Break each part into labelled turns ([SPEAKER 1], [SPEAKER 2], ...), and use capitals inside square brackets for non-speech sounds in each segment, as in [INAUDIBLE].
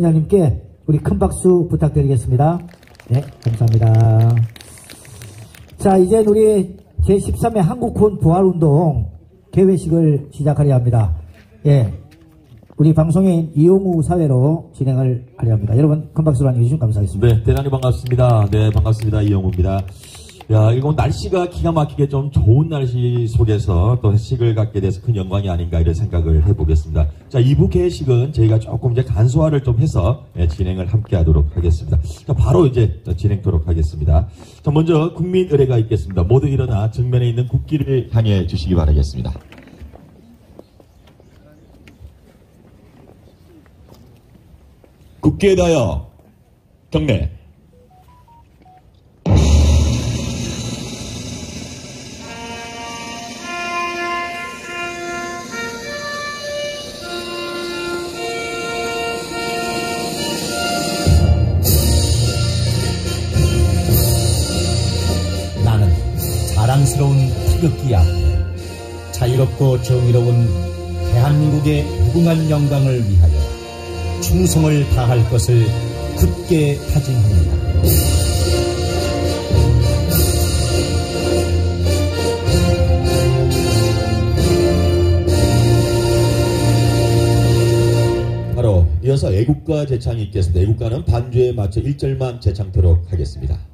[SPEAKER 1] 장님께 우리 큰 박수 부탁드리겠습니다. 네, 감사합니다. 자, 이제 우리 제13회 한국혼 부활운동 개회식을 시작하려 합니다. 예. 우리 방송인 이용우 사회로 진행을 하려 합니다. 여러분 큰 박수로 안해주시면 감사하겠습니다.
[SPEAKER 2] 네, 대단히 반갑습니다. 네, 반갑습니다. 이용우입니다. 야, 이거 날씨가 기가 막히게 좀 좋은 날씨 속에서 또 식을 갖게 돼서 큰 영광이 아닌가 이런 생각을 해보겠습니다. 자, 2부 개식은 저희가 조금 이제 간소화를 좀 해서 예, 진행을 함께 하도록 하겠습니다. 자, 바로 이제 진행토록 하겠습니다. 자, 먼저 국민 의례가 있겠습니다. 모두 일어나 정면에 있는 국기를 향해 주시기 바라겠습니다. 국기에 대하여 경례.
[SPEAKER 3] 자유롭고 정의로운 대한민국의 무궁한 영광을 위하여 충성을 다할 것을 굳게 다짐합니다.
[SPEAKER 2] 이어서 애국가 재창이 있겠습니다. 애국가는 반주에 맞춰 1절만 재창토록 하겠습니다.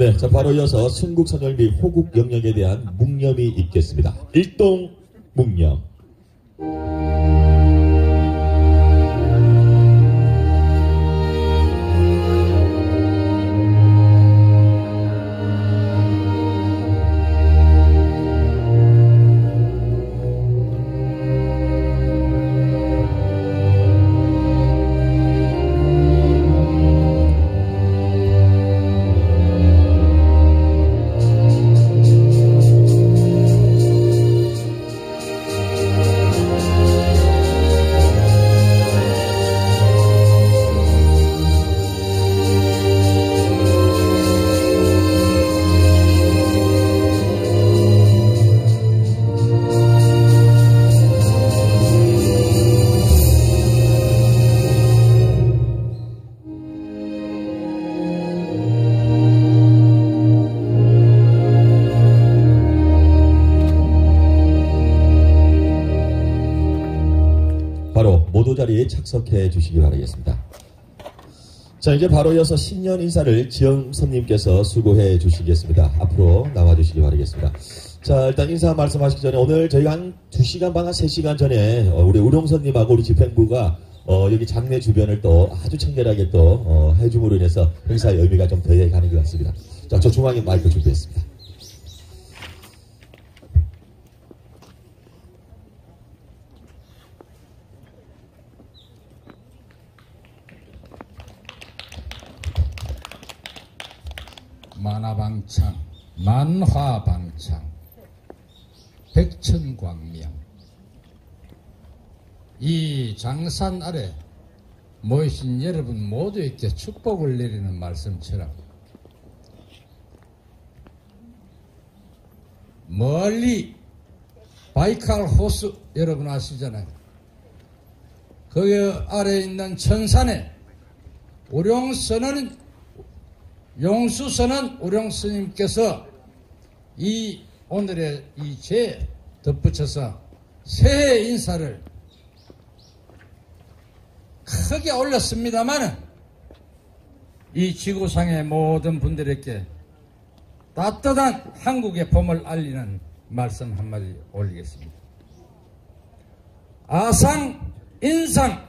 [SPEAKER 2] 네, 자 바로 이어서 순국선열 및 호국 영역에 대한 묵념이 있겠습니다. 일동 묵념. 자 이제 바로 이어서 신년 인사를 지영선님께서 수고해 주시겠습니다. 앞으로 나와 주시기 바라겠습니다. 자 일단 인사 말씀하시기 전에 오늘 저희가 한 2시간 반, 한 3시간 전에 어, 우리 우룡선님하고 우리 집행부가 어, 여기 장례 주변을 또 아주 청결하게 또 어, 해줌으로 인해서 행사의 의미가 좀 더해 가는 것 같습니다. 자 저 중앙에 마이크 준비했습니다.
[SPEAKER 4] 만화방창, 만화방창, 백천광명. 이 장산 아래 모이신 여러분 모두에게 축복을 내리는 말씀처럼 멀리 바이칼 호수 여러분 아시잖아요. 거기 아래 있는 천산에 우룡선은 용수선은 우룡스님께서 이 오늘의 이죄 덧붙여서 새해 인사를 크게 올렸습니다마는 이 지구상의 모든 분들에게 따뜻한 한국의 봄을 알리는 말씀 한마디 올리겠습니다. 아상, 인상,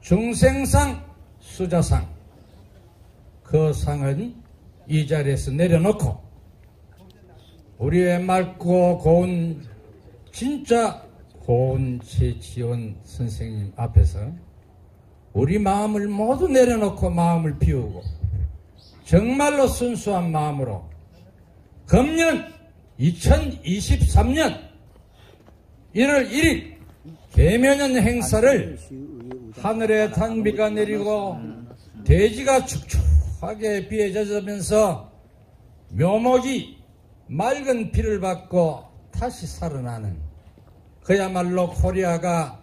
[SPEAKER 4] 중생상, 수자상 그 상은 이 자리에서 내려놓고 우리의 맑고 고운 진짜 고운 최지원 선생님 앞에서 우리 마음을 모두 내려놓고 마음을 비우고 정말로 순수한 마음으로 금년 2023년 1월 1일 개면연 행사를 하늘에 단비가 내리고 대지가 축축 하게 비에 젖으면서 묘목이 맑은 비를 받고 다시 살아나는 그야말로 코리아가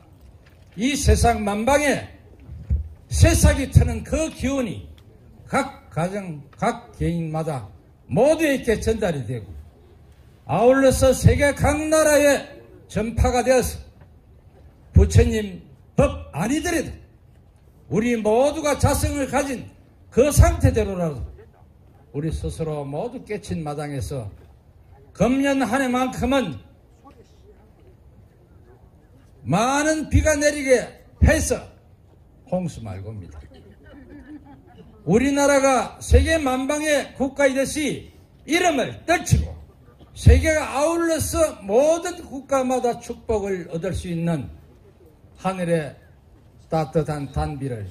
[SPEAKER 4] 이 세상 만방에 새싹이 트는 그 기운이 각 가정, 각 개인마다 모두에게 전달이 되고 아울러서 세계 각 나라에 전파가 되어서 부처님 법 아니더라도 우리 모두가 자성을 가진 그 상태대로라도 우리 스스로 모두 깨친 마당에서 금년 한 해만큼은 많은 비가 내리게 해서 홍수 말고입니다. 우리나라가 세계 만방의 국가이듯이 이름을 떨치고 세계가 아울러서 모든 국가마다 축복을 얻을 수 있는 하늘의 따뜻한 단비를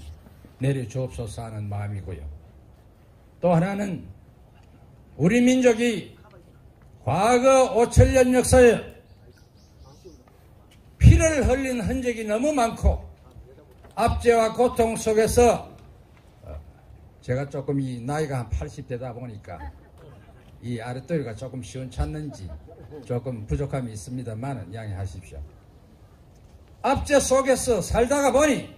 [SPEAKER 4] 내려주옵소서 하는 마음이고요. 또 하나는 우리 민족이 과거 5천년 역사에 피를 흘린 흔적이 너무 많고 압제와 고통 속에서 어, 제가 조금 이 나이가 한 80대다 보니까 이 아랫도리가 조금 시원찮는지 조금 부족함이 있습니다만 양해하십시오. 압제 속에서 살다가 보니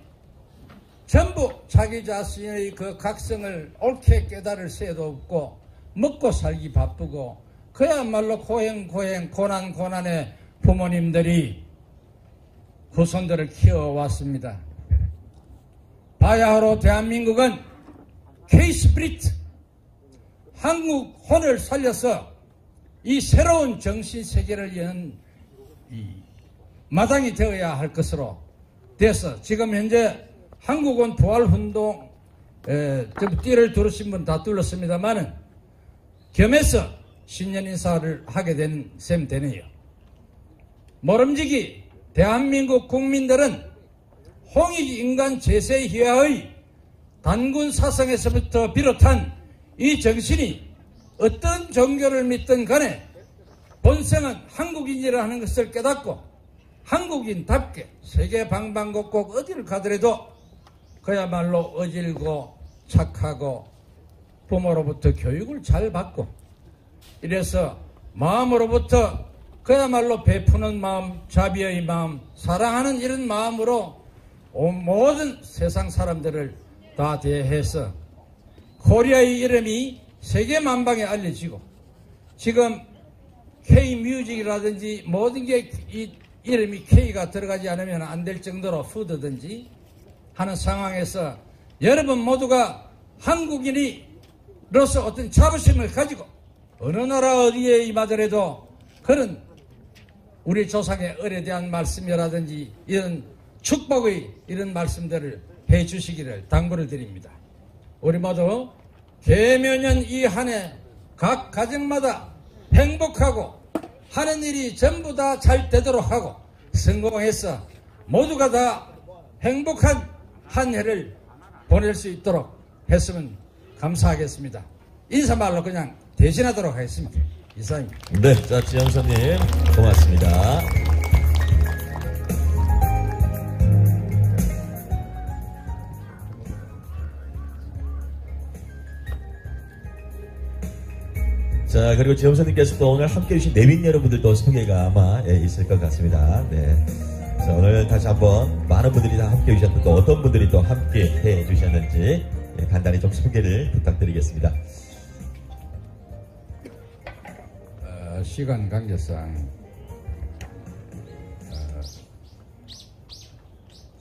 [SPEAKER 4] 전부 자기 자신의 그 각성을 옳게 깨달을 새도 없고 먹고 살기 바쁘고 그야말로 고행 고행 고난 고난의 부모님들이 후손들을 키워왔습니다. 바야흐로 대한민국은 케이스프리트 한국 혼을 살려서 이 새로운 정신 세계를 여는 마당이 되어야 할 것으로 돼서 지금 현재 한국은 부활운동 띠를 두르신 분 다 둘렀습니다만은 겸해서 신년 인사를 하게 된 셈 되네요. 모름지기 대한민국 국민들은 홍익 인간 제세 희화의 단군 사상에서부터 비롯한 이 정신이 어떤 종교를 믿든 간에 본성은 한국인이라는 것을 깨닫고 한국인답게 세계 방방곡곡 어디를 가더라도 그야말로 어질고 착하고 부모로부터 교육을 잘 받고 이래서 마음으로부터 그야말로 베푸는 마음, 자비의 마음, 사랑하는 이런 마음으로 모든 세상 사람들을 다 대해서 코리아의 이름이 세계 만방에 알려지고 지금 K-뮤직이라든지 모든 게 이 이름이 K가 들어가지 않으면 안 될 정도로 푸드든지 하는 상황에서 여러분 모두가 한국인이로서 어떤 자부심을 가지고 어느 나라 어디에 임하더라도 그런 우리 조상의 을에 대한 말씀이라든지 이런 축복의 이런 말씀들을 해 주시기를 당부를 드립니다. 우리 모두 개면연 이한 해 각 가정마다 행복하고 하는 일이 전부 다 잘 되도록 하고 성공해서 모두가 다 행복한 한 해를 보낼 수 있도록 했으면 감사하겠습니다. 인사말로 그냥 대신하도록 하겠습니다. 이상입니다.
[SPEAKER 2] 네, 자, 지영선님, 고맙습니다. 자, 그리고 지영선님께서 또 오늘 함께 해 주신 내빈 여러분들도 소개가 아마 예, 있을 것 같습니다. 네. 자, 오늘 다시 한번 많은 분들이 다 함께 해주셨고, 또 어떤 분들이 또 함께 해 주셨는지 예, 간단히 좀 소개를 부탁드리겠습니다.
[SPEAKER 4] 어, 시간 관계상 어,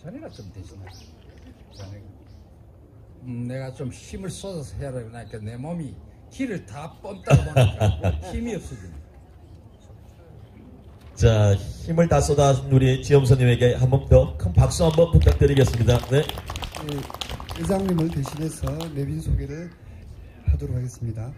[SPEAKER 4] 자리가 좀 되시나요? 음, 내가 좀 힘을 쏟아서 해라고 하니까 내 몸이 기를 다 뽐따고 보니까 [LAUGHS] 힘이 없어지네.
[SPEAKER 2] 자, 힘을 다 쏟아준 우리 지엄선님에게 한 번 더 큰 박수 한 번 부탁드리겠습니다. 네.
[SPEAKER 5] 예, 의장님을 대신해서 내빈 소개를 하도록 하겠습니다.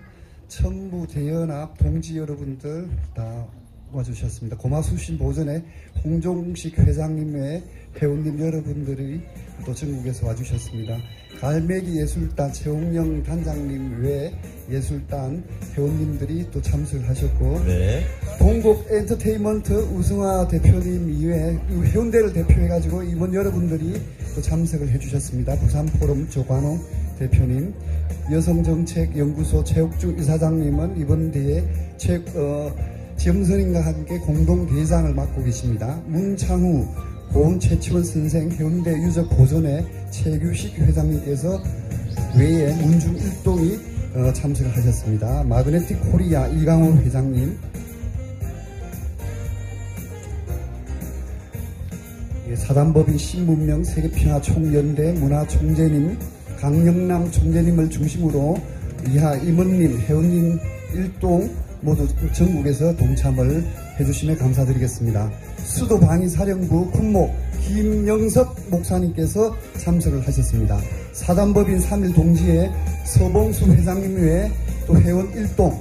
[SPEAKER 5] 청부 대연합 동지 여러분들 다 와주셨습니다. 고마수신 보전에 홍종식 회장님 외 회원님 여러분들이 또 전국에서 와주셨습니다. 갈매기 예술단 최홍영 단장님 외 예술단 회원님들이 또 참석을 하셨고
[SPEAKER 2] 네.
[SPEAKER 5] 동국 엔터테인먼트 우승화 대표님 이외에 이 해운대를 대표해가지고 이번 여러분들이 또 참석을 해주셨습니다. 부산포럼 조관홍 대표님, 여성정책연구소 최욱중 이사장님은 이번 대회 최, 어, 지엄선님과 함께 공동 대장을 맡고 계십니다. 문창우 고은 최치원 선생 해운대 유적 보존회 최규식 회장님께서 외에 문중 일동이 어, 참석을 하셨습니다. 마그네틱 코리아 이강호 회장님, 예, 사단법인 신문명 세계평화총연대 문화총재님 강영남 총재님을 중심으로 이하 임원님, 회원님 일동 모두 전국에서 동참을 해주시면 감사드리겠습니다. 수도방위사령부 군목 김영석 목사님께서 참석을 하셨습니다. 사단법인 3일 동지에 서봉수 회장님 외에 또 회원 일동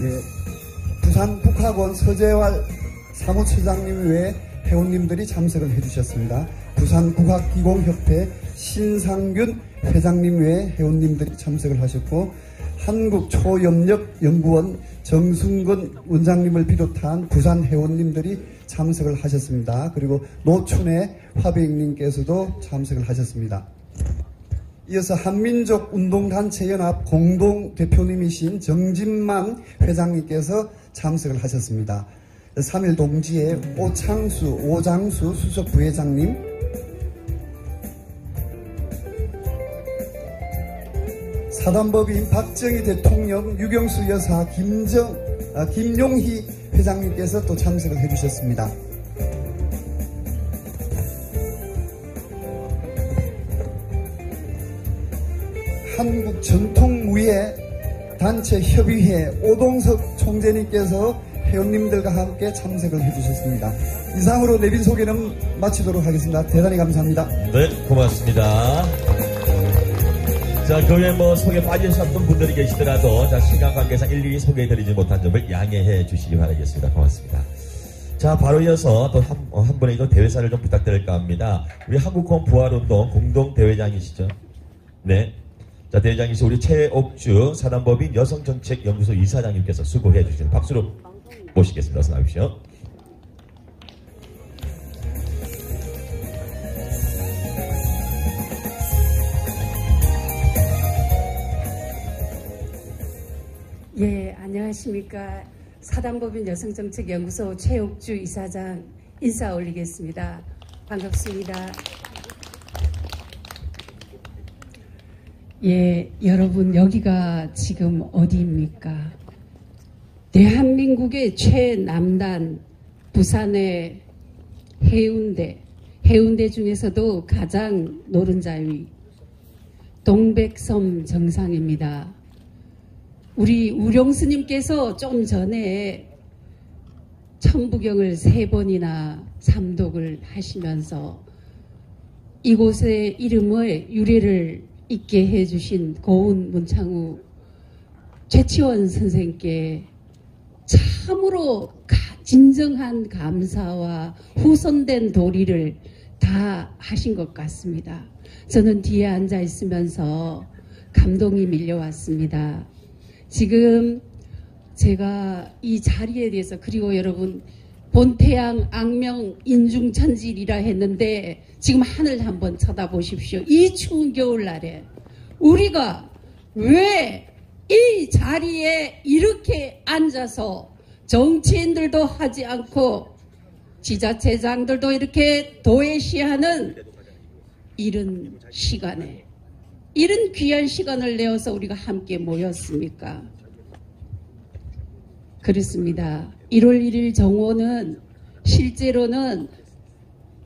[SPEAKER 5] 예, 부산 북학원 서재활 사무처장님 외에 회원님들이 참석을 해주셨습니다. 부산국악기공협회 신상균 회장님 외에 회원님들이 참석을 하셨고 한국초염력연구원 정승근 원장님을 비롯한 부산 회원님들이 참석을 하셨습니다. 그리고 노춘의 화백님께서도 참석을 하셨습니다. 이어서 한민족 운동단체 연합 공동대표님이신 정진만 회장님께서 참석을 하셨습니다. 3일 동지에 오창수, 오장수 수석 부회장님, 사단법인 박정희 대통령, 유경수 여사, 김정, 아, 김용희 회장님께서 또 참석을 해주셨습니다. 한국 전통무예 단체 협의회 오동석 총재님께서 회원님들과 함께 참석을 해주셨습니다. 이상으로 내빈 소개는 마치도록 하겠습니다. 대단히 감사합니다.
[SPEAKER 2] 네, 고맙습니다. 자, 그 외에 뭐 소개 빠지셨던 분들이 계시더라도 자, 시간 관계상 일일이 소개해드리지 못한 점을 양해해 주시기 바라겠습니다. 고맙습니다. 자, 바로 이어서 또 한, 어, 한 분의 또 대회사를 좀 부탁드릴까 합니다. 우리 한국홈 부활운동 공동대회장이시죠? 네. 자, 대회장이신 우리 최옥주 사단법인 여성정책연구소 이사장님께서 수고해 주시는 박수로 모시겠습니다. 어서 나오십시오.
[SPEAKER 6] 예, 안녕하십니까. 사단법인 여성정책연구소 최옥주 이사장 인사 올리겠습니다. 반갑습니다. 예, 여러분, 여기가 지금 어디입니까? 대한민국의 최남단, 부산의 해운대, 해운대 중에서도 가장 노른자 위, 동백섬 정상입니다. 우리 우령 스님께서 좀 전에 천부경을 세 번이나 삼독을 하시면서 이곳의 이름의 유래를 있게 해주신 고운 문창우 최치원 선생께 참으로 진정한 감사와 후손된 도리를 다 하신 것 같습니다. 저는 뒤에 앉아 있으면서 감동이 밀려왔습니다. 지금 제가 이 자리에 대해서 그리고 여러분 본태양 악명 인중천질이라 했는데 지금 하늘 한번 쳐다보십시오. 이 추운 겨울날에 우리가 왜 이 자리에 이렇게 앉아서 정치인들도 하지 않고 지자체장들도 이렇게 도외시하는 이런 시간에 이런 귀한 시간을 내어서 우리가 함께 모였습니까? 그렇습니다. 1월 1일 정오는 실제로는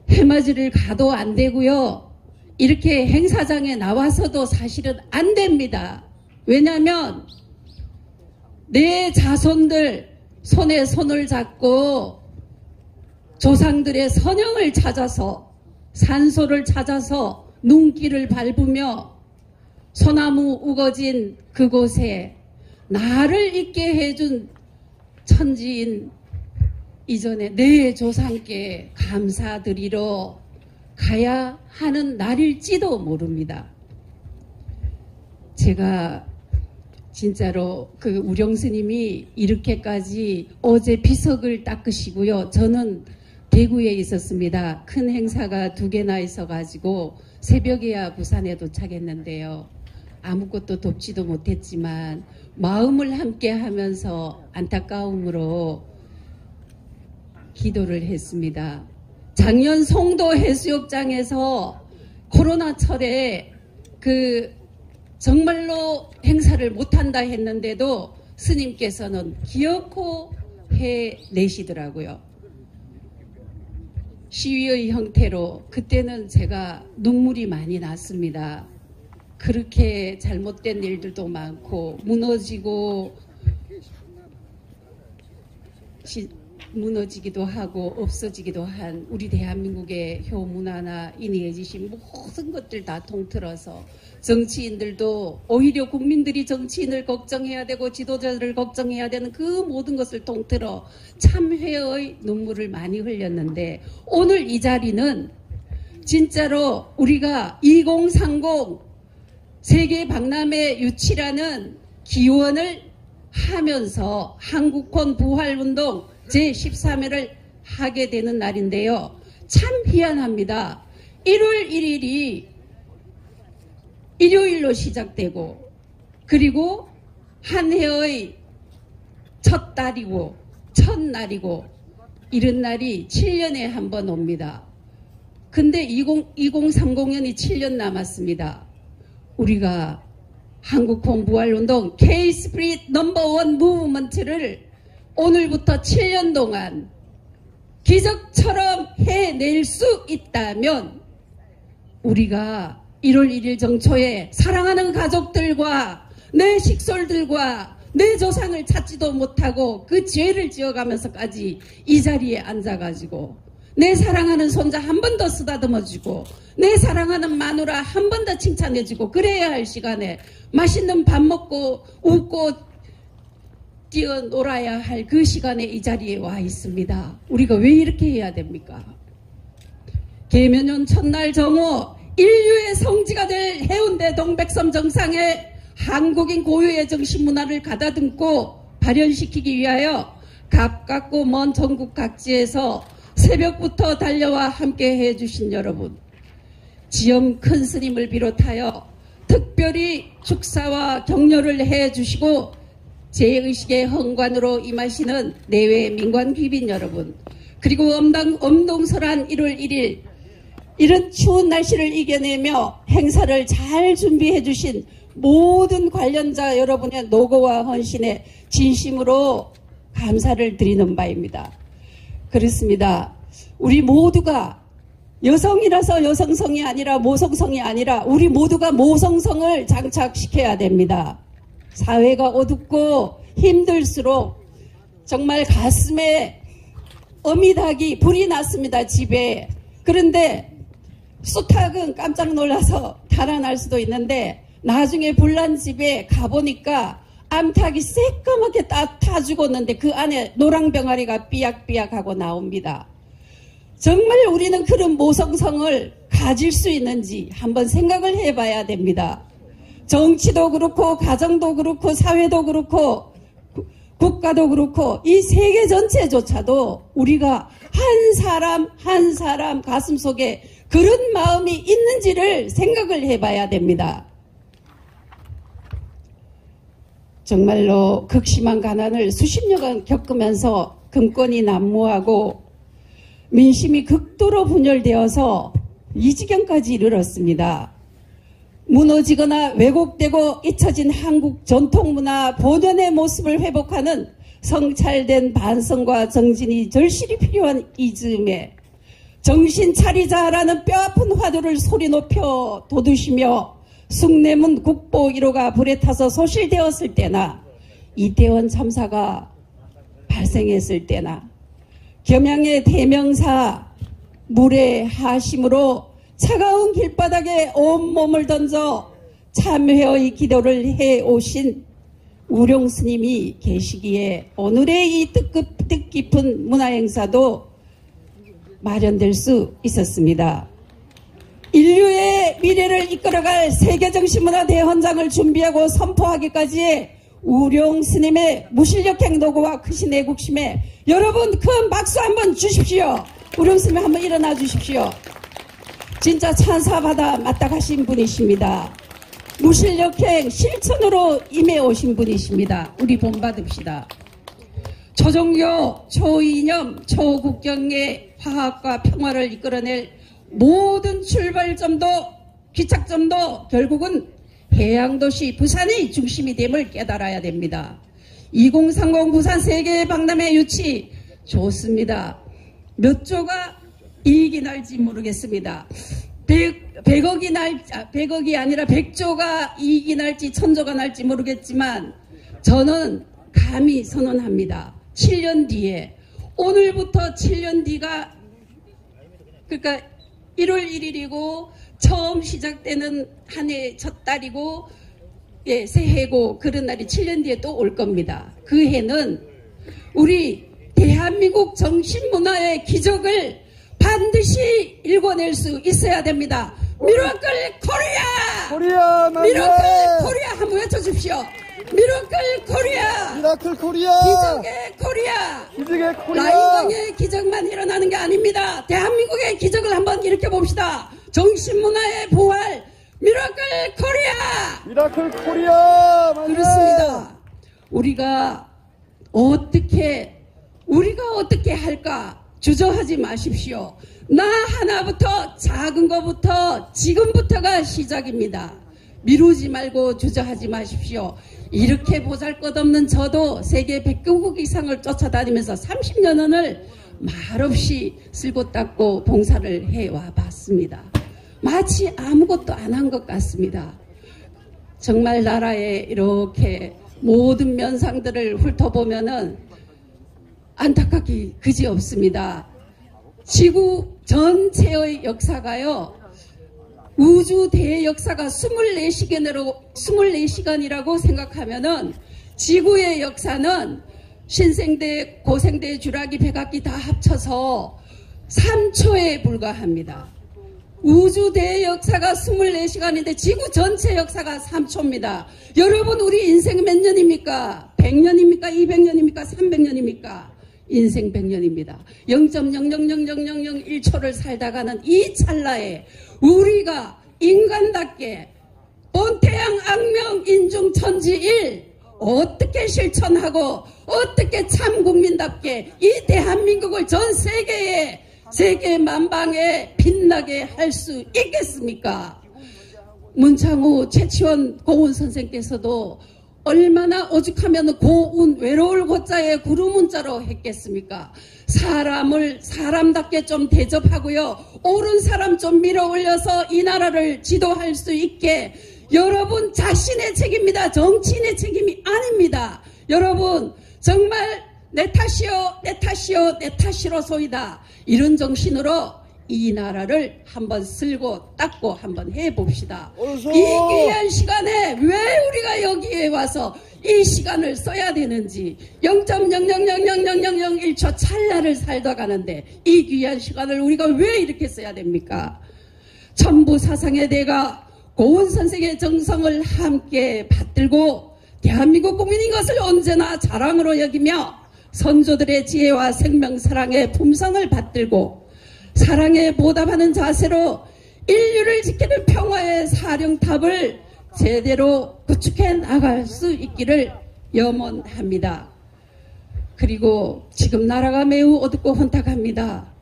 [SPEAKER 6] 해맞이를 가도 안 되고요. 이렇게 행사장에 나와서도 사실은 안 됩니다. 왜냐하면 내 자손들 손에 손을 잡고 조상들의 선영을 찾아서 산소를 찾아서 눈길을 밟으며 소나무 우거진 그곳에 나를 있게 해준 천지인 이전에 내 조상께 감사드리러 가야 하는 날일지도 모릅니다. 제가 진짜로 그 우령 스님이 이렇게까지 어제 비석을 닦으시고요. 저는 대구에 있었습니다. 큰 행사가 두 개나 있어가지고 새벽에야 부산에 도착했는데요. 아무것도 돕지도 못했지만 마음을 함께 하면서 안타까움으로 기도를 했습니다. 작년 송도 해수욕장에서 코로나 철에 그 정말로 행사를 못한다 했는데도 스님께서는 기어코 해내시더라고요. 시위의 형태로 그때는 제가 눈물이 많이 났습니다. 그렇게 잘못된 일들도 많고 무너지고 시, 무너지기도 하고 없어지기도 한 우리 대한민국의 효문화나 인해지신 모든 것들 다 통틀어서 정치인들도 오히려 국민들이 정치인을 걱정해야 되고 지도자들을 걱정해야 되는 그 모든 것을 통틀어 참회의 눈물을 많이 흘렸는데 오늘 이 자리는 진짜로 우리가 2030 세계 박람회 유치라는 기원을 하면서 한국콘 부활운동 제13회를 하게 되는 날인데요. 참 희한합니다. 1월 1일이 일요일로 시작되고 그리고 한 해의 첫 달이고 첫날이고 이런 날이 7년에 한 번 옵니다. 근데 20, 2030년이 7년 남았습니다. 우리가 한국홍 부활운동 K-스프릿 넘버원 무브먼트를 오늘부터 7년 동안 기적처럼 해낼 수 있다면 우리가 1월 1일 정초에 사랑하는 가족들과 내 식솔들과 내 조상을 찾지도 못하고 그 죄를 지어가면서까지 이 자리에 앉아가지고 내 사랑하는 손자 한 번 더 쓰다듬어주고 내 사랑하는 마누라 한 번 더 칭찬해주고 그래야 할 시간에 맛있는 밥 먹고 웃고 뛰어놀아야 할 그 시간에 이 자리에 와 있습니다. 우리가 왜 이렇게 해야 됩니까? 계면년 첫날 정오 인류의 성지가 될 해운대 동백섬 정상에 한국인 고유의 정신 문화를 가다듬고 발현시키기 위하여 가깝고 먼 전국 각지에서 새벽부터 달려와 함께 해주신 여러분 지엄 큰 스님을 비롯하여 특별히 축사와 격려를 해주시고 제의식의 헌관으로 임하시는 내외 민관 귀빈 여러분 그리고 엄당, 엄동설한 1월 1일 이런 추운 날씨를 이겨내며 행사를 잘 준비해 주신 모든 관련자 여러분의 노고와 헌신에 진심으로 감사를 드리는 바입니다. 그렇습니다. 우리 모두가 여성이라서 여성성이 아니라 모성성이 아니라 우리 모두가 모성성을 장착시켜야 됩니다. 사회가 어둡고 힘들수록 정말 가슴에 어미닭이 불이 났습니다. 집에. 그런데 수탉은 깜짝 놀라서 달아날 수도 있는데 나중에 불난 집에 가보니까 암탉이 새까맣게 다, 타 죽었는데 그 안에 노랑 병아리가 삐약삐약하고 나옵니다. 정말 우리는 그런 모성성을 가질 수 있는지 한번 생각을 해봐야 됩니다. 정치도 그렇고 가정도 그렇고 사회도 그렇고 국가도 그렇고 이 세계 전체조차도 우리가 한 사람 한 사람 가슴 속에 그런 마음이 있는지를 생각을 해봐야 됩니다. 정말로 극심한 가난을 수십 년간 겪으면서 금권이 난무하고 민심이 극도로 분열되어서 이 지경까지 이르렀습니다. 무너지거나 왜곡되고 잊혀진 한국 전통문화 본연의 모습을 회복하는 성찰된 반성과 정진이 절실히 필요한 이 즈음에 정신 차리자라는 뼈아픈 화두를 소리 높여 돋우시며 숭례문 국보 1호가 불에 타서 소실되었을 때나 이태원 참사가 발생했을 때나 겸양의 대명사 물의 하심으로 차가운 길바닥에 온몸을 던져 참회의 기도를 해오신 우룡 스님이 계시기에 오늘의 이 뜻깊, 뜻깊은 문화행사도 마련될 수 있었습니다. 인류의 미래를 이끌어갈 세계정신문화 대헌장을 준비하고 선포하기까지 우룡 스님의 무실력행 노고와 크신 애국심에 여러분 큰 박수 한번 주십시오. 우룡 스님 한번 일어나 주십시오. 진짜 찬사받아 마땅하신 분이십니다. 무실력행 실천으로 임해 오신 분이십니다. 우리 본받읍시다. 초종교, 초이념, 초국경의 화합과 평화를 이끌어낼 모든 출발점도 기착점도 결국은 해양도시 부산이 중심이 됨을 깨달아야 됩니다. 2030 부산 세계 박람회 유치 좋습니다. 몇 조가 이익이 날지 모르겠습니다. 100, 100억이 날, 100억이 아니라 100조가 이익이 날지 1000조가 날지 모르겠지만 저는 감히 선언합니다. 7년 뒤에 오늘부터 7년 뒤가 그러니까 1월 1일이고 처음 시작되는 한 해 첫 달이고 예, 새해고 그런 날이 7년 뒤에 또 올 겁니다. 그 해는 우리 대한민국 정신문화의 기적을 반드시 읽어낼 수 있어야 됩니다. Miracle Korea! Korea Miracle Korea 한번 외쳐주십시오.
[SPEAKER 5] Miracle Korea! Miracle Korea
[SPEAKER 6] 기적의 코리아!
[SPEAKER 5] 기적의 코리아
[SPEAKER 6] 라인강의 기적만 일어나는 게 아닙니다. 대한민국의 기적을 한번 일으켜 봅시다. 정신문화의 부활,
[SPEAKER 5] Miracle Korea! Miracle Korea 만세!
[SPEAKER 6] 그렇습니다. 우리가 어떻게, 우리가 어떻게 할까? 주저하지 마십시오. 나 하나부터, 작은 것부터, 지금부터가 시작입니다. 미루지 말고 주저하지 마십시오. 이렇게 보잘 것 없는 저도 세계 100개국 이상을 쫓아다니면서 30년을 말없이 쓸고 닦고 봉사를 해와 봤습니다. 마치 아무것도 안 한 것 같습니다. 정말 나라에 이렇게 모든 면상들을 훑어보면은 안타깝기 그지 없습니다. 지구 전체의 역사가요, 우주 대역사가 24시간으로, 24시간이라고 생각하면은 지구의 역사는 신생대, 고생대, 주라기, 백악기 다 합쳐서 3초에 불과합니다. 우주 대역사가 24시간인데 지구 전체 역사가 3초입니다. 여러분 우리 인생 몇 년입니까? 100년입니까? 200년입니까? 300년입니까? 인생 100년입니다. 0.0000001초를 살다가는 이 찰나에 우리가 인간답게 본태양 악명 인중 천지 일 어떻게 실천하고 어떻게 참 국민답게 이 대한민국을 전 세계에 세계 만방에 빛나게 할 수 있겠습니까? 문창우 최치원 고운 선생께서도 얼마나 오죽하면 고운 외로울 고자에 구름문자로 했겠습니까? 사람을 사람답게 좀 대접하고요. 옳은 사람 좀 밀어 올려서 이 나라를 지도할 수 있게 여러분 자신의 책임입니다. 정치인의 책임이 아닙니다. 여러분 정말 내 탓이요 내 탓이요 내 탓이로 소이다. 이런 정신으로 이 나라를 한번 쓸고 닦고 한번 해봅시다. 이 귀한 시간에 왜 우리가 여기에 와서 이 시간을 써야 되는지 0.0000001초 찰나를 살다 가는데 이 귀한 시간을 우리가 왜 이렇게 써야 됩니까? 천부 사상의 대가 고은 선생의 정성을 함께 받들고 대한민국 국민인 것을 언제나 자랑으로 여기며 선조들의 지혜와 생명 사랑의 품성을 받들고 사랑에 보답하는 자세로 인류를 지키는 평화의 사령탑을 제대로 구축해 나갈 수 있기를 염원합니다. 그리고 지금 나라가 매우 어둡고 혼탁합니다.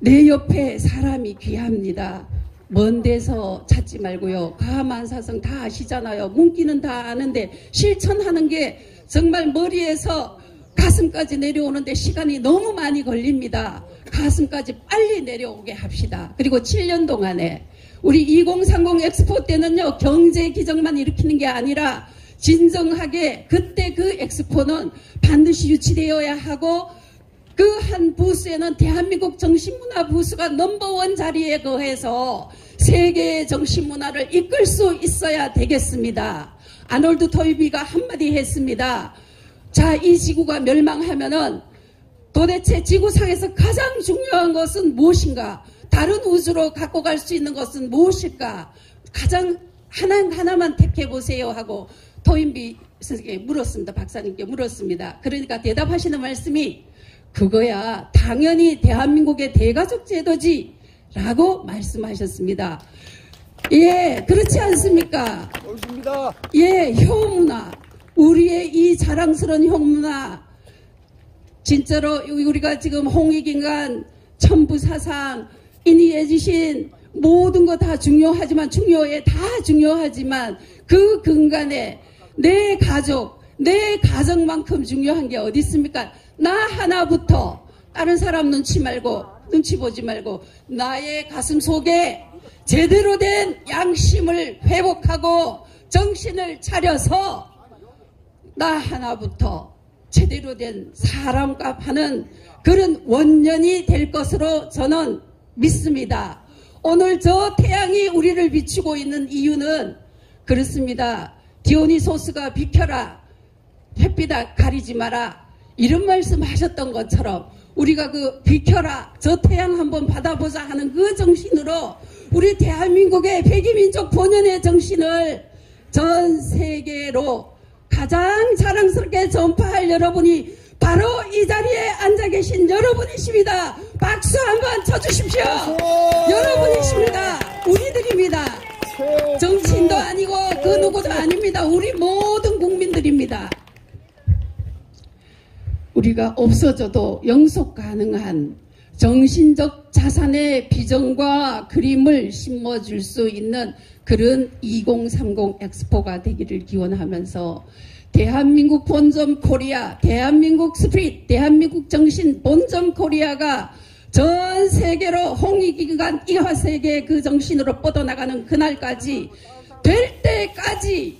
[SPEAKER 6] 내 옆에 사람이 귀합니다. 먼 데서 찾지 말고요. 가만사성 다 아시잖아요. 문기는 다 아는데 실천하는 게 정말 머리에서 가슴까지 내려오는데 시간이 너무 많이 걸립니다. 가슴까지 빨리 내려오게 합시다. 그리고 7년 동안에 우리 2030 엑스포 때는요 경제 기적만 일으키는 게 아니라 진정하게 그때 그 엑스포는 반드시 유치되어야 하고 그 한 부스에는 대한민국 정신문화 부스가 넘버원 자리에 거해서 세계의 정신문화를 이끌 수 있어야 되겠습니다. 아놀드 토이비가 한마디 했습니다. 자, 이 지구가 멸망하면은 도대체 지구상에서 가장 중요한 것은 무엇인가? 다른 우주로 갖고 갈 수 있는 것은 무엇일까? 가장 하나, 하나만 택해 보세요 하고 토인비 선생님께 물었습니다. 박사님께 물었습니다. 그러니까 대답하시는 말씀이 그거야 당연히 대한민국의 대가족 제도지 라고 말씀하셨습니다. 예, 그렇지 않습니까?
[SPEAKER 5] 옳습니다.
[SPEAKER 6] 예, 효문화. 우리의 이 자랑스러운 효문화. 진짜로 우리가 지금 홍익인간, 천부사상, 인이해지신 모든 거 다 중요하지만 중요해 다 중요하지만 그 근간에 내 가족, 내 가정만큼 중요한 게 어디 있습니까? 나 하나부터 다른 사람 눈치 말고 눈치 보지 말고 나의 가슴 속에 제대로 된 양심을 회복하고 정신을 차려서 나 하나부터 제대로 된 사람과 하는 그런 원년이 될 것으로 저는 믿습니다. 오늘 저 태양이 우리를 비추고 있는 이유는 그렇습니다. 디오니소스가 비켜라. 햇빛아 가리지 마라. 이런 말씀 하셨던 것처럼 우리가 그 비켜라. 저 태양 한번 받아보자 하는 그 정신으로 우리 대한민국의 백이민족 본연의 정신을 전 세계로 가장 자랑스럽게 전파할 여러분이 바로 이 자리에 앉아 계신 여러분이십니다. 박수 한번 쳐주십시오. 여러분이십니다. 우리들입니다. 정치인도 아니고 그 누구도 아닙니다. 우리 모든 국민들입니다. 우리가 없어져도 영속 가능한 정신적 자산의 비전과 그림을 심어줄 수 있는 그런 2030 엑스포가 되기를 기원하면서 대한민국 본점 코리아, 대한민국 spirit, 대한민국 정신 본점 Korea가 전 세계로 홍익인간 이화세계 그 정신으로 뻗어나가는 그날까지 될 때까지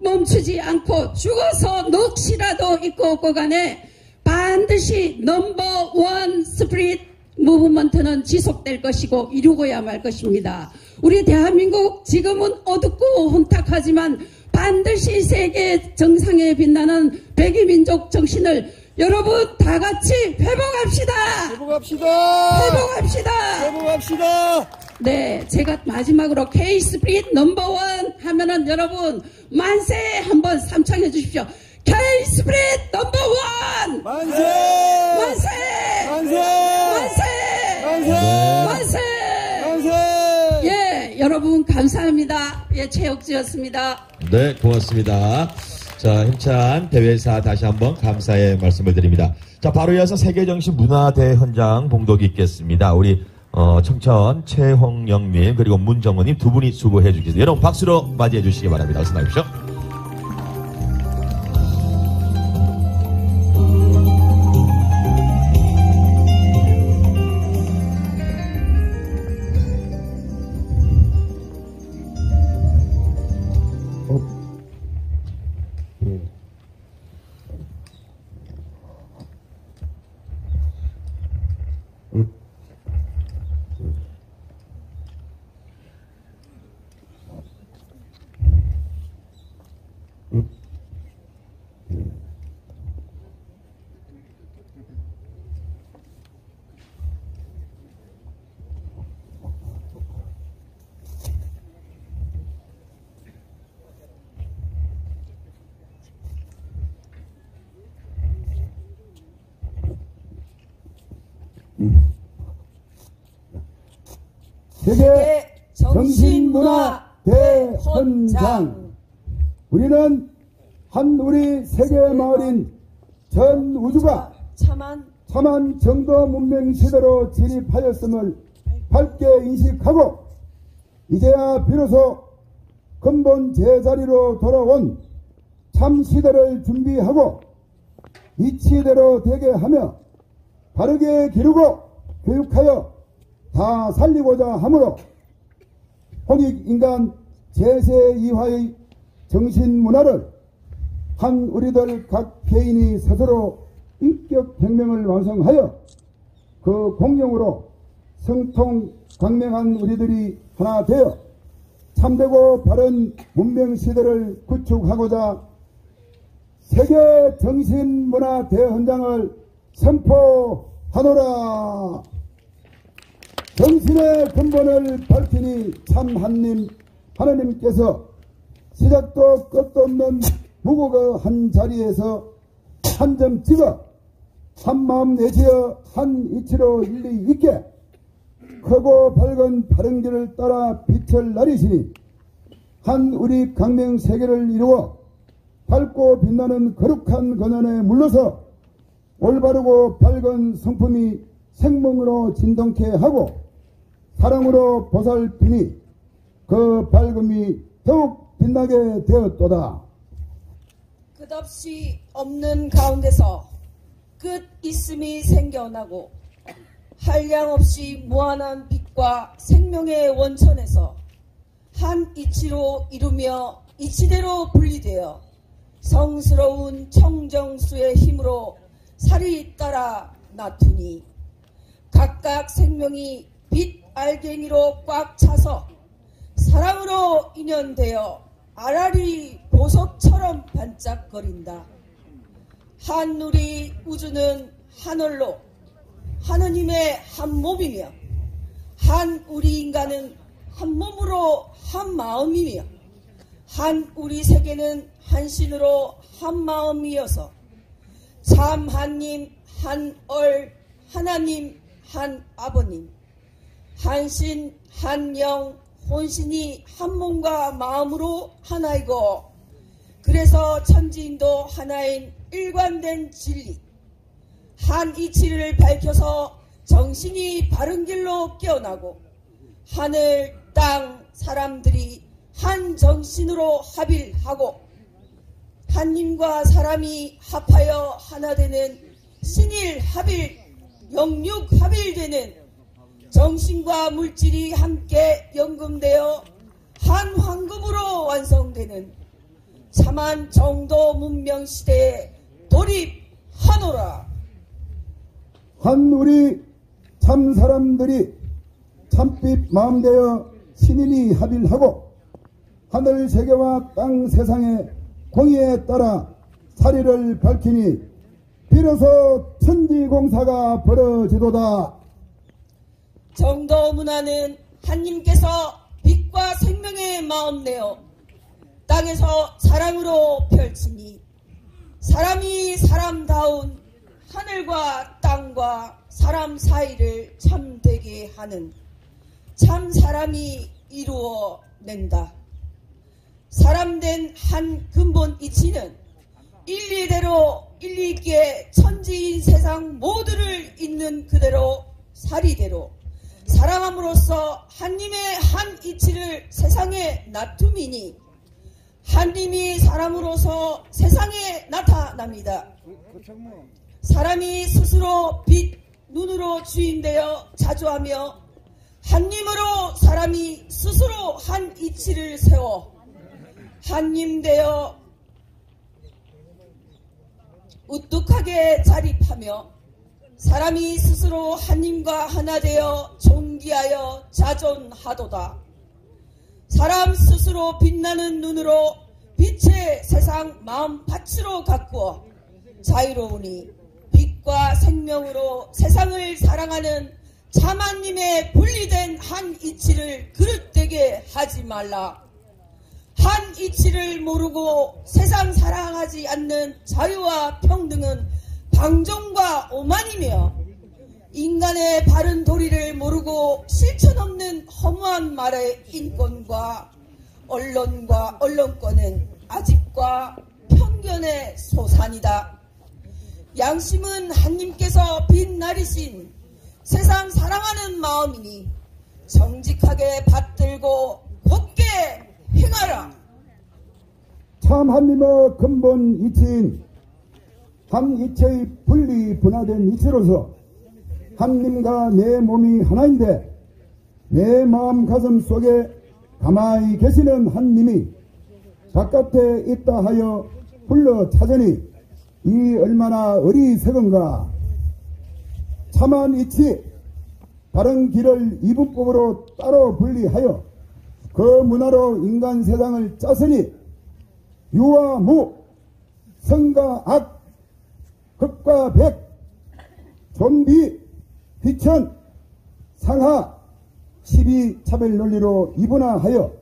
[SPEAKER 6] 멈추지 않고 죽어서 넋이라도 있고 없고 간에 반드시 number one spirit movement는 지속될 것이고 이루고야 말 것입니다. 우리 대한민국 지금은 어둡고 혼탁하지만 반드시 세계 정상에 빛나는 백의민족 정신을 여러분 다 같이 회복합시다.
[SPEAKER 5] 회복합시다.
[SPEAKER 6] 회복합시다.
[SPEAKER 5] 회복합시다.
[SPEAKER 6] 네, 제가 마지막으로 Spirit number one 하면은 여러분 만세 한번 삼창해 주십시오. Spirit number one!
[SPEAKER 5] 만세
[SPEAKER 6] 감사합니다. 예, 최혁지였습니다.
[SPEAKER 2] 네, 고맙습니다. 자, 힘찬 대회사 다시 한번 감사의 말씀을 드립니다. 자, 바로 이어서 세계정신 문화대헌장 봉독이 있겠습니다. 우리 어, 청천 최홍영님 그리고 문정원님 두 분이 수고해 주겠습니다. 여러분 박수로 맞이해 주시기 바랍니다. 어서 나오십시오.
[SPEAKER 7] 세계 정신문화 대헌장. 우리는 한 우리 세계 마을인 전 우주가
[SPEAKER 8] 참한
[SPEAKER 7] 참한 정도 문명 시대로 진입하였음을 밝게 인식하고 이제야 비로소 근본 제자리로 돌아온 참 시대를 준비하고 이치대로 되게 하며 바르게 기르고 교육하여 다 살리고자 하므로 홍익인간 제세 이화의 정신 문화를 한 우리들 각 개인이 스스로 인격 혁명을 완성하여 그 공룡으로 성통 강명한 우리들이 하나 되어 참되고 바른 문명 시대를 구축하고자 세계 정신 문화 대헌장을 선포하노라. 정신의 근본을 밝히니 참 한님 하나님께서 시작도 끝도 없는 무고가 한 자리에서 한 점 찍어 한 마음 내지어 한 이치로 일리 있게 크고 밝은 바른 길을 따라 빛을 나리시니 한 우리 강명 세계를 이루어 밝고 빛나는 거룩한 근원에 물러서 올바르고 밝은 성품이 생명으로 진동케 하고 사랑으로 보살피니 그 밝음이 더욱 빛나게 되었도다.
[SPEAKER 8] 끝없이 없는 가운데서 끝 있음이 생겨나고 한량 없이 무한한 빛과 생명의 원천에서 한 이치로 이루며 이치대로 분리되어 성스러운 청정수의 힘으로 살이 따라 나투니 각각 생명이 빛 알갱이로 꽉 차서 사랑으로 인연되어 아라리 보석처럼 반짝거린다. 한누리 우주는 하늘로 하느님의 한 몸이며 한 우리 인간은 한 몸으로 한 마음이며 한 우리 세계는 한 신으로 한 마음이어서 참 한님 한얼 하나님 한 아버님 한신 한영 혼신이 한 몸과 마음으로 하나이고 그래서 천지인도 하나인 일관된 진리 한 이치를 밝혀서 정신이 바른 길로 깨어나고 하늘 땅 사람들이 한 정신으로 합일하고 한님과 사람이 합하여 하나 되는 신일 합일 영육 합일되는 정신과 물질이 함께 연금되어 한 황금으로 완성되는 참한 정도 문명 시대에 돌입하노라.
[SPEAKER 7] 한 우리 참 사람들이 참빛 마음되어 신인이 합일하고 하늘 세계와 땅 세상의 공의에 따라 사리를 밝히니 비로소 천지공사가 벌어지도다.
[SPEAKER 8] 정도 문화는 한님께서 빛과 생명의 마음 내어 땅에서 사랑으로 펼치니 사람이 사람다운 하늘과 땅과 사람 사이를 참되게 하는 참 사람이 이루어 낸다. 사람된 한 근본 이치는 일리대로 일리 있게 천지인 세상 모두를 있는 그대로 사리대로 사랑함으로써 한님의 한 이치를 세상에 놔둠이니 한님이 사람으로서 세상에 나타납니다. 사람이 스스로 빛, 눈으로 주인되어 자주하며 한님으로 사람이 스스로 한 이치를 세워 한님 되어 우뚝하게 자립하며 사람이 스스로 한님과 하나 되어 존귀하여 자존하도다. 사람 스스로 빛나는 눈으로 빛의 세상 마음 밭으로 가꾸어 자유로우니 빛과 생명으로 세상을 사랑하는 참한님의 분리된 한 이치를 그릇되게 하지 말라. 한 이치를 모르고 세상 사랑하지 않는 자유와 평등은 방종과 오만이며 인간의 바른 도리를 모르고 실천 없는 허무한 말의 인권과 언론과 언론권은 아직과 편견의 소산이다. 양심은 한님께서 빛나리신 세상 사랑하는 마음이니 정직하게 받들고 곧게 행하라.
[SPEAKER 7] 참 한님의 근본 이치인 한 이체의 분리 분화된 이치로서 한님과 내 몸이 하나인데 내 마음 가슴 속에 가만히 계시는 한님이 바깥에 있다 하여 불러 찾으니 이 얼마나 어리석은가. 참한 이치 바른 길을 이분법으로 따로 분리하여 그 문화로 인간 세상을 짰으니 유와 무, 성과 악, 극과 백, 존비, 휘천, 상하, 시비 차별 논리로 이분화하여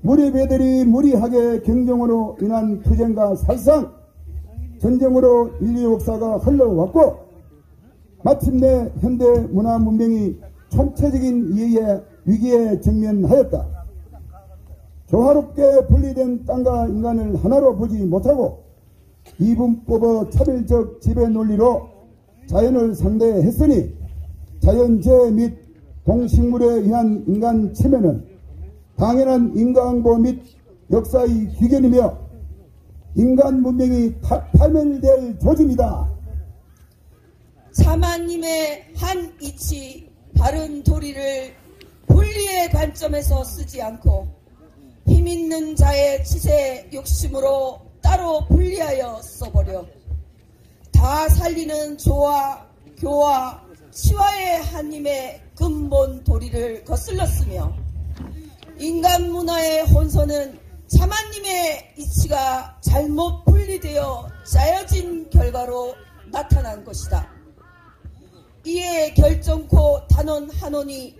[SPEAKER 7] 무리배들이 무리하게 경쟁으로 인한 투쟁과 살상, 전쟁으로 인류 역사가 흘러왔고 마침내 현대 문화 문명이 총체적인 위기에, 위기에 직면하였다. 조화롭게 분리된 땅과 인간을 하나로 보지 못하고 이분법의 차별적 지배 논리로 자연을 상대했으니 자연재해 및 동식물에 의한 인간 침해는 당연한 인간보 및 역사의 기견이며 인간 문명이 파멸될 조짐이다.
[SPEAKER 8] 사마님의 한 이치 바른 도리를 분리의 관점에서 쓰지 않고 힘 있는 자의 치세 욕심으로 따로 분리하여 써버려 다 살리는 조화, 교화, 치화의 한님의 근본 도리를 거슬렀으며 인간 문화의 혼선은 차마님의 이치가 잘못 분리되어 짜여진 결과로 나타난 것이다. 이에 결정코 단원 한원이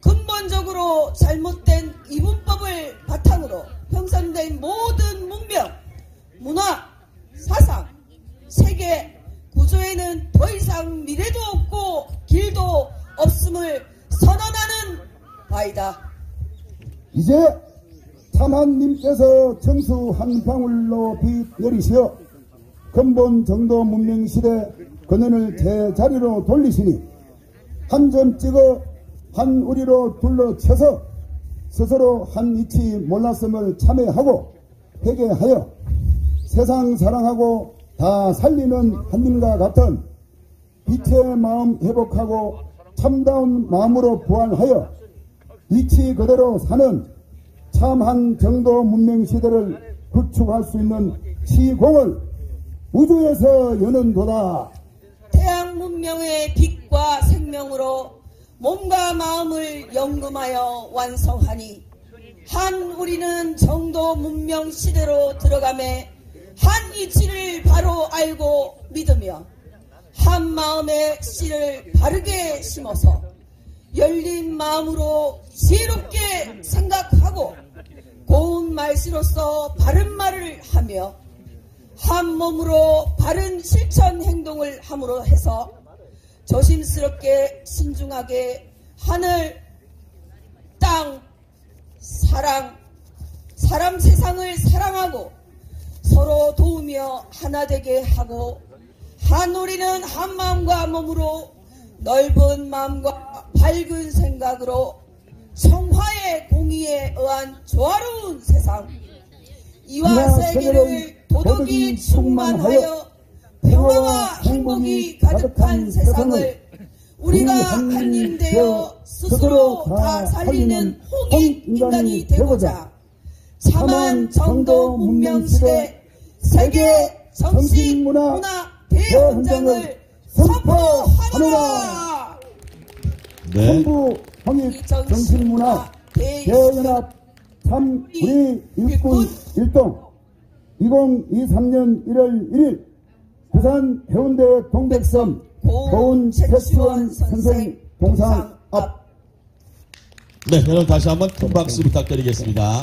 [SPEAKER 8] 근본적으로 잘못된 이분법을 바탕으로 형성된 모든 문명, 문화, 사상, 세계 구조에는 더 이상 미래도 없고 길도 없음을 선언하는 바이다.
[SPEAKER 7] 이제 참한님께서 정수 한 방울로 빛 내리시어 근본 정도 문명 시대 근원을 제자리로 돌리시니 한 점 찍어 한 우리로 둘러쳐서 스스로 한 이치 몰랐음을 참회하고 회개하여 세상 사랑하고 다 살리는 한님과 같은 빛의 마음 회복하고 참다운 마음으로 부활하여 이치 그대로 사는 참한 정도 문명 시대를 구축할 수 있는 시공을 우주에서 여는 도다.
[SPEAKER 8] 태양 문명의 빛과 생명으로 몸과 마음을 연금하여 완성하니 한 우리는 정도 문명 시대로 들어가매 한 이치를 바로 알고 믿으며 한 마음의 씨를 바르게 심어서 열린 마음으로 지혜롭게 생각하고 고운 말씨로서 바른 말을 하며 한 몸으로 바른 실천 행동을 함으로 해서 조심스럽게 신중하게 하늘, 땅, 사랑, 사람 세상을 사랑하고 서로 도우며 하나 되게 하고 한 우리는 한 마음과 몸으로 넓은 마음과 밝은 생각으로 성화의 공의에 의한 조화로운 세상 이와 세계를 도덕이 충만하여 평화와 행복이 가득한 세상을 우리가 한님 되어 스스로 다 살리는 홍익 인간이 되고자 참한 정도 문명시대 세계 정신문화 대헌장을 선포하노라
[SPEAKER 2] 네.
[SPEAKER 7] 정부 홍익 정신문화 대연합 참 우리 일꾼 일동 2023년 1월 1일 부산 해운대 동백섬 고운 최치원 선생 동상 앞
[SPEAKER 2] 네, 여러분 다시 한번 큰 박수 부탁드리겠습니다.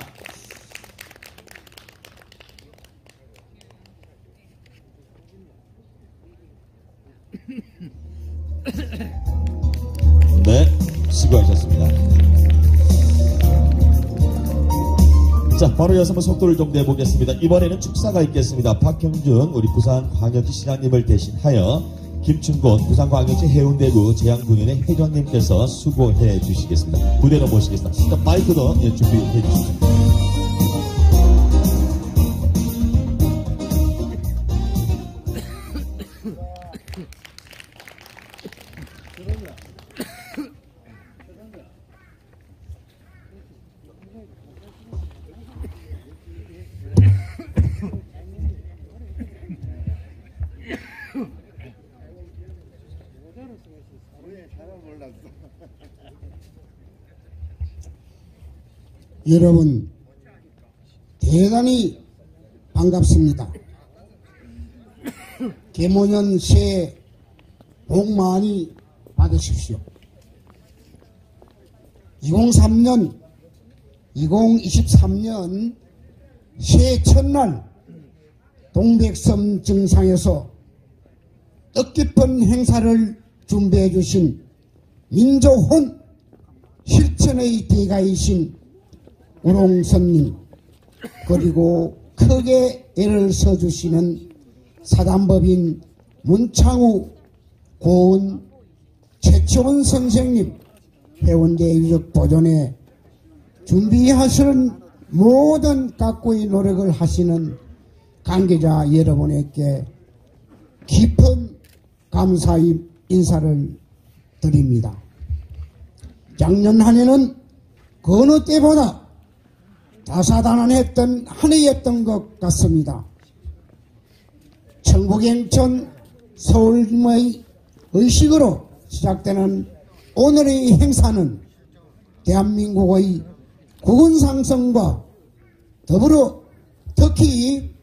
[SPEAKER 2] 바로 이어서 한번 속도를 좀 내보겠습니다. 이번에는 축사가 있겠습니다. 박형준, 우리 부산광역시 시장님을 대신하여 김춘곤 부산광역시 해운대구 재향군연의 회장님께서 수고해 주시겠습니다. 무대로 모시겠습니다. 일단 마이크도 예, 준비해 주십시오. [LAUGHS]
[SPEAKER 9] 여러분 대단히 반갑습니다. [LAUGHS] 개모년 새해 복 많이 받으십시오. 2003년 2023년 새해 첫날 동백섬 정상에서 뜻깊은 행사를 준비해 주신 민족혼 실천의 대가이신 우롱선님 그리고 크게 애를 써주시는 사단법인 문창우 고은 최초원 선생님 해운대 유적 보존에 준비하시는 모든 각고의 노력을 하시는 관계자 여러분에게 깊은 감사의 인사를 드립니다. 작년 한 해는 그 어느 때보다 다사다난했던 한 해였던 것 같습니다. 청북행천 서울의 의식으로 시작되는 오늘의 행사는 대한민국의 국운 상승과 더불어 특히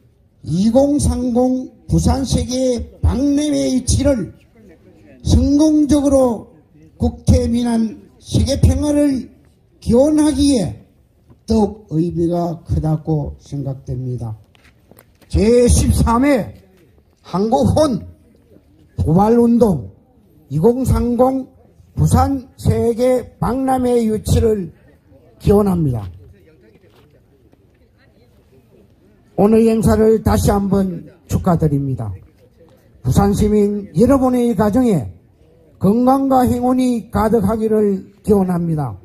[SPEAKER 9] 2030 부산세계 박람회 위치를 성공적으로 국태 민안 세계 평화를 기원하기에 더욱 의미가 크다고 생각됩니다. 제13회 한국혼 도발운동 2030 부산 세계 박람회 유치를 기원합니다. 오늘 행사를 다시 한번 축하드립니다. 부산 시민 여러분의 가정에 건강과 행운이 가득하기를 기원합니다.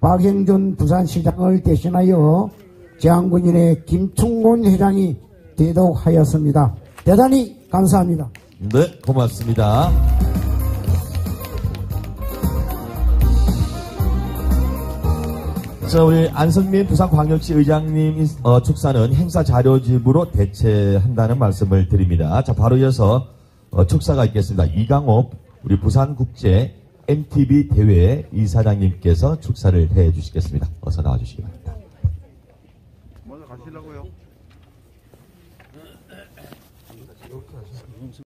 [SPEAKER 9] 박행준 부산시장을 대신하여 제한군인의 김충곤 회장이 되도록 하였습니다. 대단히 감사합니다.
[SPEAKER 2] 네, 고맙습니다. 자, 우리 안성민 부산광역시 의장님 어, 축사는 행사 자료집으로 대체한다는 말씀을 드립니다. 자, 바로 이어서 어, 축사가 있겠습니다. 이강옥 우리 부산국제 MTB 대회 이사장님께서 축사를 해 주시겠습니다. 어서 나와 주시기 바랍니다.